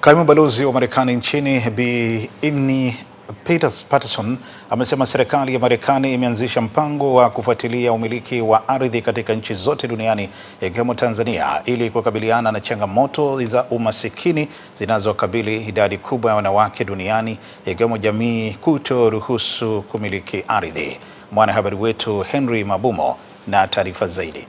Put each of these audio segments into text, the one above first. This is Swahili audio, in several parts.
Kaimu balozi wa Marekani nchini Bi Imni Peters Patterson amesema serikali ya Marekani imeanzisha mpango wa kufuatilia umiliki wa ardhi katika nchi zote duniani ikiwemo Tanzania ili kukabiliana na changamoto za umasikini zinazokabili idadi kubwa ya wanawake duniani ikiwemo jamii kutoruhusu kumiliki ardhi. Mwanahabari wetu Henry Mabumo na taarifa zaidi.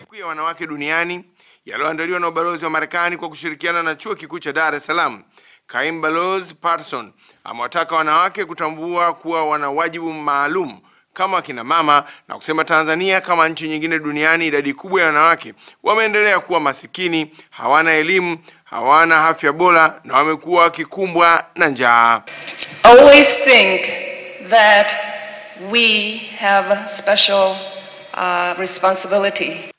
Siku ya wanawake duniani yaliyoandaliwa na ubalozi wa Marekani kwa kushirikiana na chuo kikuu cha Dar es Salaam. Kaimu balozi Patterson amewataka wanawake kutambua kuwa wana wajibu maalum kama akina mama na kusema Tanzania kama nchi nyingine duniani, idadi kubwa ya wanawake wameendelea kuwa masikini, hawana elimu, hawana afya bora na wamekuwa wakikumbwa na njaa. always think that we have special uh, responsibility.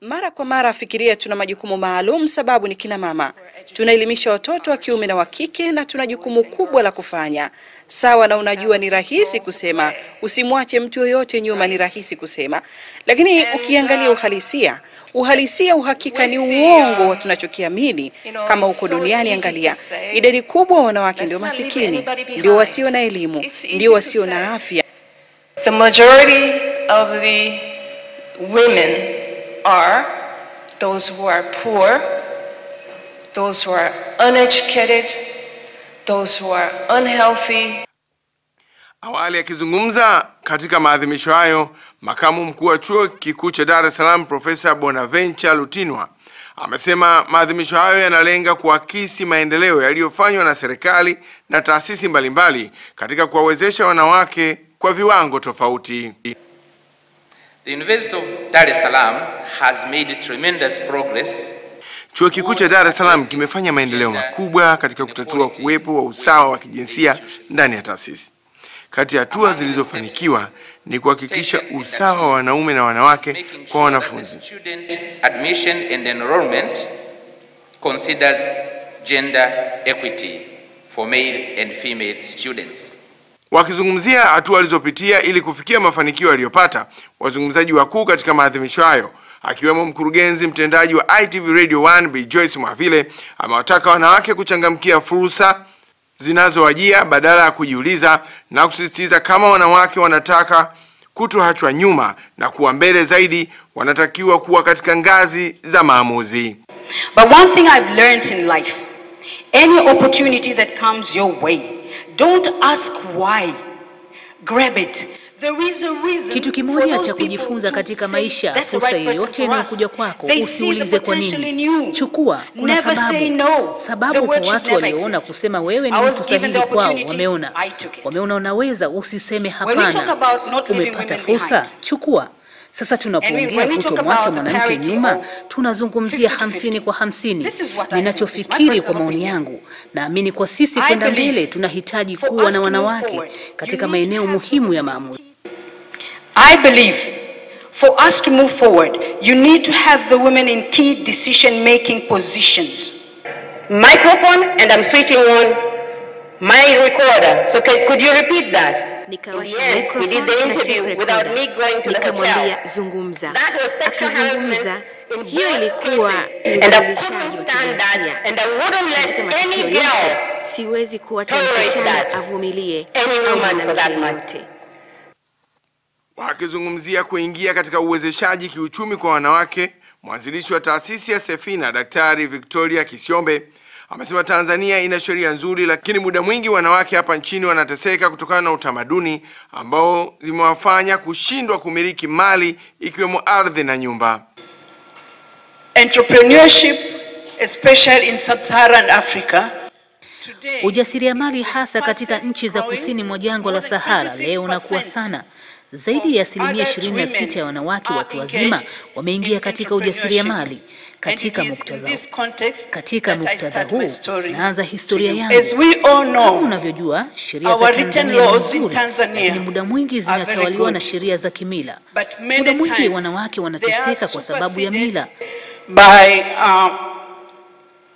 Mara kwa mara fikiria tuna majukumu maalum, sababu ni kina mama. Tunaelimisha watoto wa kiume na wa kike, na tuna jukumu kubwa la kufanya. Sawa na unajua, ni rahisi kusema usimwache mtu yoyote nyuma, ni rahisi kusema, lakini ukiangalia uhalisia, uhalisia, uhakika ni uongo wa tunachokiamini. Kama huko duniani, angalia idadi kubwa wanawake ndio masikini, ndio wasio na elimu, ndio wasio na afya. The majority of the women are those who are poor, those who are uneducated, those who are unhealthy, Awali akizungumza katika maadhimisho hayo, makamu mkuu wa chuo kikuu cha Dar es Salaam Profesa Bonaventure Lutinwa amesema maadhimisho hayo yanalenga kuakisi maendeleo yaliyofanywa na serikali na taasisi mbalimbali katika kuwawezesha wanawake kwa viwango tofauti. The University of Dar es Salaam has made tremendous progress Chuo kikuu cha Dar es Salaam kimefanya maendeleo makubwa katika kutatua kuwepo wa usawa wa kijinsia ndani ya taasisi. Kati ya hatua zilizofanikiwa ni kuhakikisha usawa wa wanaume na wanawake kwa wanafunzi. admission and enrollment considers gender equity for male and female students. Wakizungumzia hatua walizopitia ili kufikia mafanikio waliyopata, wazungumzaji wakuu katika maadhimisho hayo akiwemo mkurugenzi mtendaji wa ITV Radio 1 Bi Joyce Mwavile amewataka wanawake kuchangamkia fursa zinazowajia badala ya kujiuliza na kusisitiza kama wanawake wanataka kutoachwa nyuma na kuwa mbele zaidi, wanatakiwa kuwa katika ngazi za maamuzi. But one thing I've learned in life any opportunity that comes your way, don't ask why, grab it. There is a reason Kitu kimoja cha kujifunza katika maisha, "That's the fursa yoyote inayokuja kwako, usiulize kwa nini. Chukua, kuna sababu. no. Sababu kwa watu walioona kusema wewe ni mtu sahihi kwao, wameona wameona unaweza, usiseme When we talk hapana. about not leaving Umepata fursa, chukua. Sasa tunapoongea kutomwacha mwanamke nyuma, tunazungumzia hamsini kwa hamsini. Ninachofikiri kwa maoni yangu, naamini kwa sisi kwenda mbele tunahitaji kuwa na wanawake katika maeneo muhimu ya maamuzi. I believe for us to move forward, you need to have the women in key decision making positions. microphone and I'm switching on my recorder. So could you repeat that? Nikawasha microphone na tape recorder. Nikamwambia zungumza, akazungumza. Hiyo ilikuwa udhalilishaji wa kijinsia katika matukio yote. Siwezi kuacha msichana avumilie au mwanamke matter. yeyote. Wakizungumzia kuingia katika uwezeshaji kiuchumi kwa wanawake, mwanzilishi wa taasisi ya Sefina Daktari Victoria Kisiombe amesema Tanzania ina sheria nzuri, lakini muda mwingi wanawake hapa nchini wanateseka kutokana na utamaduni ambao zimewafanya kushindwa kumiliki mali ikiwemo ardhi na nyumba. entrepreneurship, especially in sub-Saharan Africa. Ujasiriamali hasa katika nchi za kusini mwa jangwa la Sahara leo unakuwa sana. Zaidi ya asilimia 26 ya wanawake watu wazima wameingia katika ujasiriamali. Katika and it is in muktadha this context katika muktadha huu naanza historia As yangu. we all Kama know, unavyojua sheria za Tanzania ni nzuri, lakini muda mwingi zinatawaliwa na sheria za kimila. but Muda mwingi wanawake wanateseka kwa sababu ya mila. by um,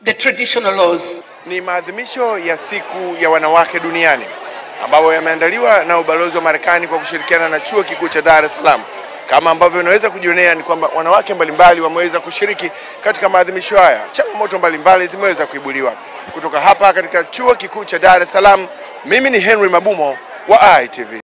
the traditional laws. Ni maadhimisho ya siku ya wanawake duniani ambayo yameandaliwa na ubalozi wa Marekani kwa kushirikiana na chuo kikuu cha Dar es Salaam. Kama ambavyo unaweza kujionea ni kwamba wanawake mbalimbali wameweza kushiriki katika maadhimisho haya. Changamoto mbalimbali zimeweza kuibuliwa. Kutoka hapa katika chuo kikuu cha Dar es Salaam, mimi ni Henry Mabumo wa ITV.